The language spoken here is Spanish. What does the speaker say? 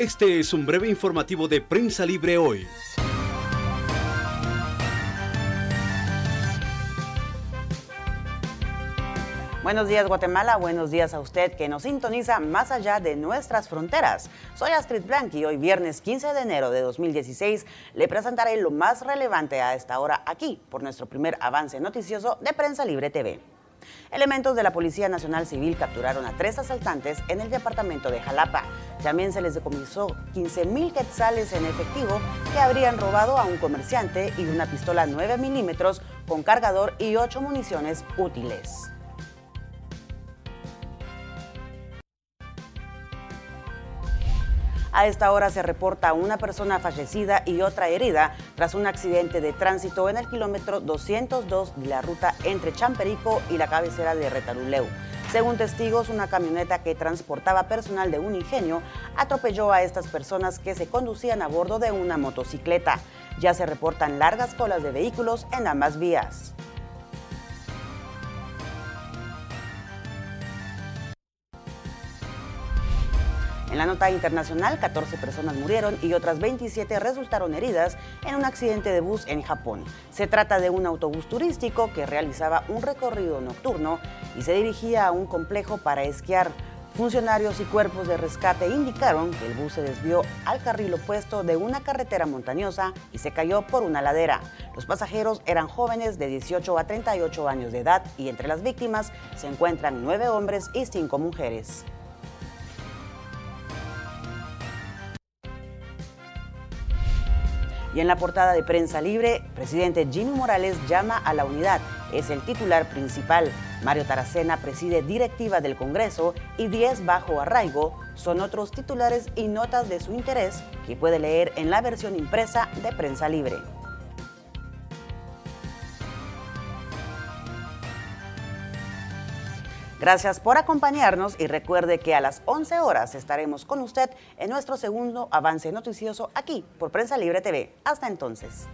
Este es un breve informativo de Prensa Libre hoy. Buenos días Guatemala, buenos días a usted que nos sintoniza más allá de nuestras fronteras. Soy Astrid Blanc y hoy viernes 15 de enero de 2016 le presentaré lo más relevante a esta hora aquí por nuestro primer avance noticioso de Prensa Libre TV. Elementos de la Policía Nacional Civil capturaron a tres asaltantes en el departamento de Jalapa. También se les decomisó 15 mil quetzales en efectivo que habrían robado a un comerciante y una pistola 9 milímetros con cargador y ocho municiones útiles. A esta hora se reporta una persona fallecida y otra herida tras un accidente de tránsito en el kilómetro 202 de la ruta entre Champerico y la cabecera de Retaruleu. Según testigos, una camioneta que transportaba personal de un ingenio atropelló a estas personas que se conducían a bordo de una motocicleta. Ya se reportan largas colas de vehículos en ambas vías. En la nota internacional, 14 personas murieron y otras 27 resultaron heridas en un accidente de bus en Japón. Se trata de un autobús turístico que realizaba un recorrido nocturno y se dirigía a un complejo para esquiar. Funcionarios y cuerpos de rescate indicaron que el bus se desvió al carril opuesto de una carretera montañosa y se cayó por una ladera. Los pasajeros eran jóvenes de 18 a 38 años de edad y entre las víctimas se encuentran nueve hombres y cinco mujeres. Y en la portada de Prensa Libre, presidente Jimmy Morales llama a la unidad. Es el titular principal. Mario Taracena preside directiva del Congreso y 10 bajo arraigo son otros titulares y notas de su interés que puede leer en la versión impresa de Prensa Libre. Gracias por acompañarnos y recuerde que a las 11 horas estaremos con usted en nuestro segundo avance noticioso aquí por Prensa Libre TV. Hasta entonces.